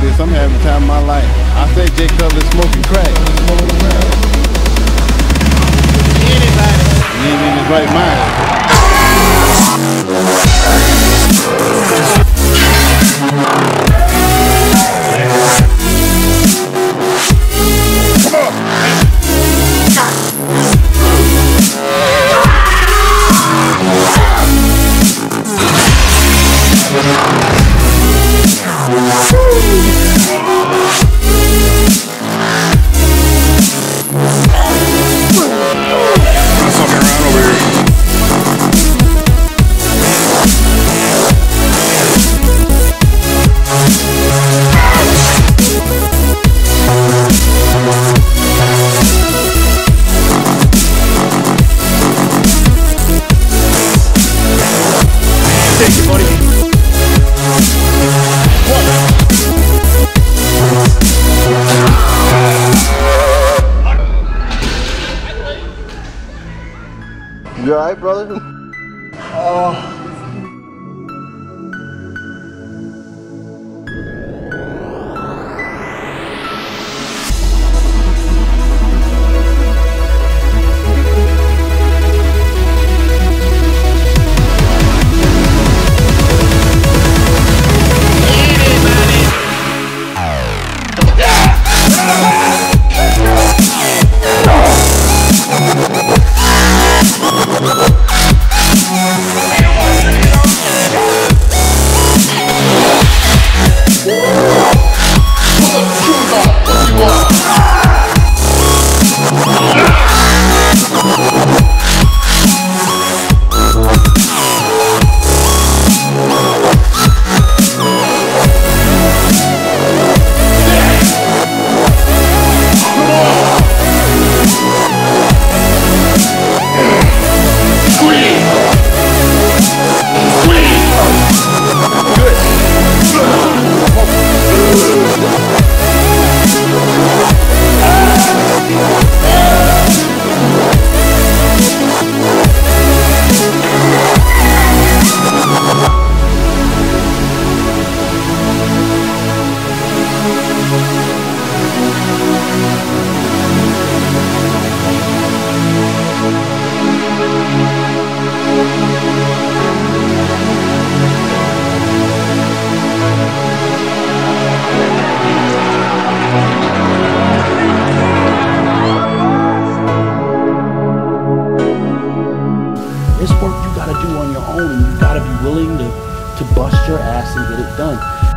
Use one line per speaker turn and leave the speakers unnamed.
for this. I'm having the time of my life. I say Jay Cutler smoking crack. Smoking crack. Anybody. He ain't in his right mind. You alright, brother?
It's uh, your own, you gotta be willing to, to bust your ass and get it done.